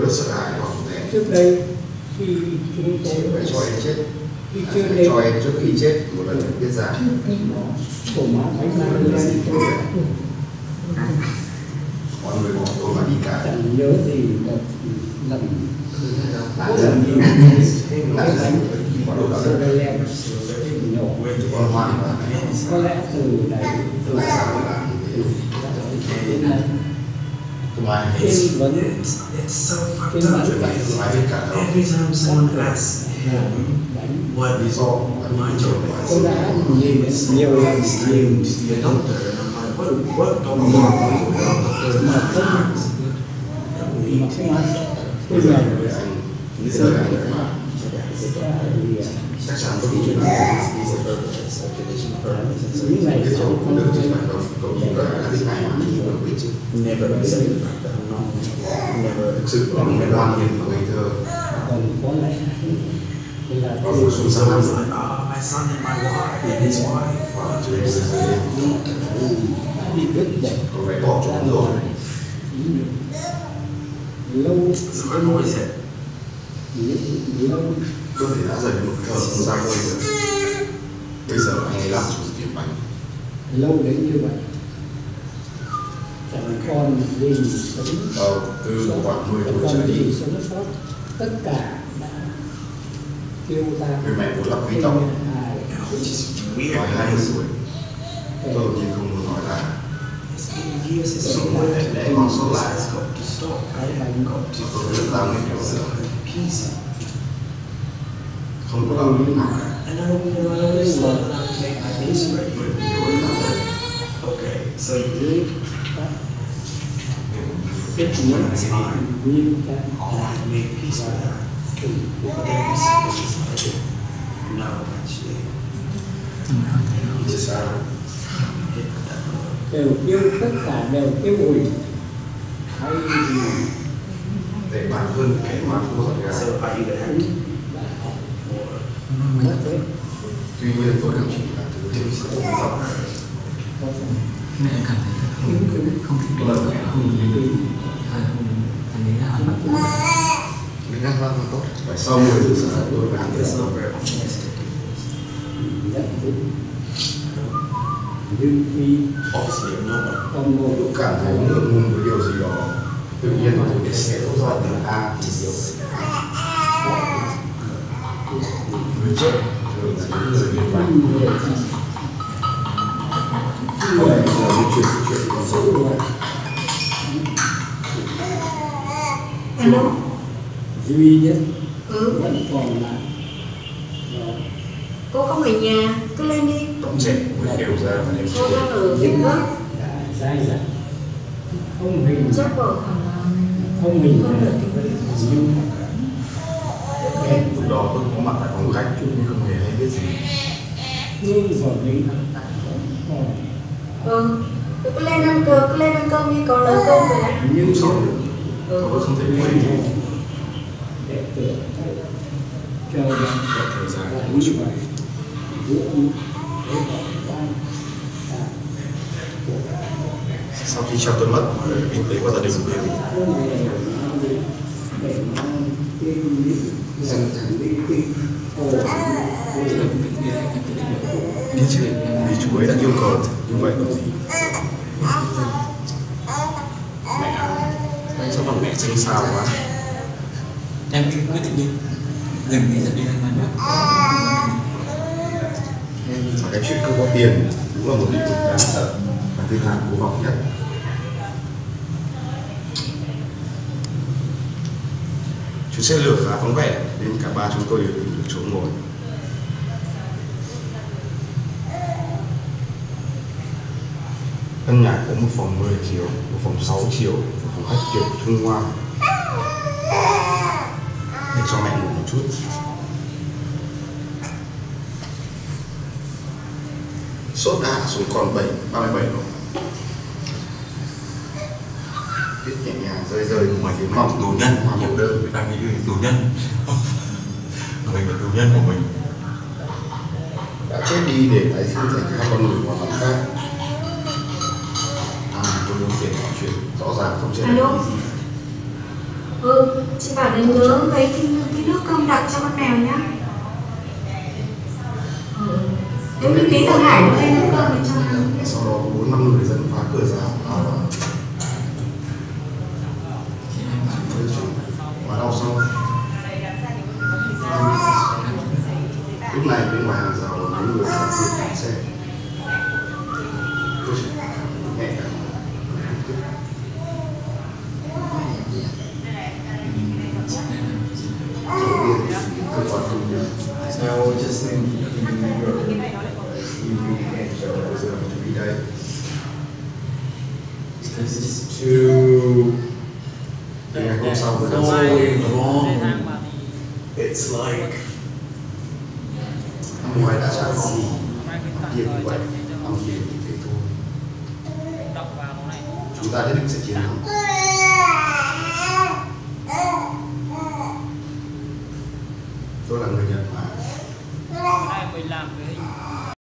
tôi sợ hãi trước đây khi chúng chị phải cho tôi em chết khi chưa phải đến cho em trước khi chết một lần biết ra của má bánh mang lên tôi mọi người bỏ tôi mà đi cả chẳng nhớ gì một lần có lần gì bánh nhân có đồ đạo đức lê lem nhỏ con và có lẽ từ đấy từ thế đến nay không ai trên vấn It's, it's so fucked trên up. bản này không ai biết cả đâu Every time someone asks him đánh what lý do my job tôi is, đã nhìn nhiều lần he's claimed to be a doctor, and I'm like, what, what doctor? What doctor? mà không chứ. Never the fact that not. Never thực sự là một cái hoàn thiện của ngây thơ. Còn có lẽ là có một số So I sao was like, oh, my son and my wife and his wife. bị vứt bỏ có vẻ bỏ trốn rồi. lâu. So I've always said, lâu. Cơ thể đã dần một ra hơi nữa bây giờ anh ấy làm chủ tiệm bánh lâu đến như vậy còn gì sống ờ, từ khoảng 10 chẳng tuổi trở còn đi gì sống sót. Tất cả đã tiêu tan người mẹ vốn là quý tộc nhận ai? Which is weird. ngoài 20 tuổi. Kể tôi nhìn không muốn nói là để- had để been con sống lại. to tôi rất là người hiểu peace. không có đạo lý nào cả vì Okay, so you dưới các kết nghĩa nghiêm trang all I can make peace with that. thì But then you see this is like, no, actually, chỉ sao hit that note. đều kêu tất cả đều kêu ủi hay gì để bản hơn kẻ mà không giỏi gà So are you the cũng hand đã học or mất thế tuy nhiên tôi cũng chỉ là thứ thêm sự tôn trọng có phần mẹ cảm thấy không? Không thích bị không không tùy không thấy đấy là ăn mặc mình đang làm tốt. Phải sau 10 giờ sáng tôi phải ăn it's được not very optimistic? rất đúng nhưng khi Obviously, con ngồi lúc cảm thấy ngượng ngùng với điều gì đó tự nhiên tôi sẽ rút ra từ A thì điều người số người Alo, duy nhất ừ, vẫn còn lại. Đó. Cô không ở nhà, cứ lên đi. tổng trẻ mới hiểu ra em Cô đang ở Việt Bắc, dai dẳng. Không hình. Chắc vào khoảng là không hình thể tiếng. nhưng lúc đó tôi có mặt tại phòng khách nhưng không hề hay biết gì. Vào đấy còn. Ừ, cứ lên ăn cơm, cứ còn nấu cơm rồi đấy. nhưng sau nữa Ừ. tôi không thể quên được. Để tưởng chờ đợi thời gian và của như vậy giữa sau khi cha tôi mất kinh tế của gia đình đều con đi chứ vì chú ấy đã yêu cầu như vậy còn gì mẹ à xanh xao quá. Em cứ quyết định đi. Gần đi dẫn đi ăn được mà cái chuyện không có tiền đúng là một lĩnh vực đáng sợ và tư thản vô vọng nhất. Chuyến xe lửa khá vắng vẻ nên cả ba chúng tôi đều tìm được chỗ ngồi căn nhà có một phòng 10 chiều một phòng 6 chiều một phòng khách kiểu trung hoa để cho mẹ ngủ một chút. Sốt đã xuống còn 7, 37 độ. Tuyết nhẹ nhàng rơi rơi ngoài phía mỏng tù nhân hoa màu đơn. mình đang nghĩ về tù nhân. Mình là tù nhân của mình. Đã chết đi để tái sinh thành hai con người hoàn toàn khác muốn tiền nói chuyện rõ ràng không chết Alo. Ừ, chị bảo là nhớ lấy cái, cái nước cơm đặc cho con mèo nhá. Ừ. Nếu như tí thằng Hải nó lên nước cơm cho nó. sau đó bốn năm người dân phá cửa rào vào và và đau sau lúc này bên ngoài hàng rào là mấy người đang bánh xe tôi chỉ nhẹ nhàng đầu tiên cơ quan công nhân So I was just thinking, you can't show bây us. giờ chuẩn bị đây This is. Too thì ngày hôm sau người ta so sẽ long. It's like năm ngoái đã trả gì kia cũng vậy năm kia cũng thế thôi chúng ta nhất định sẽ chiến thắng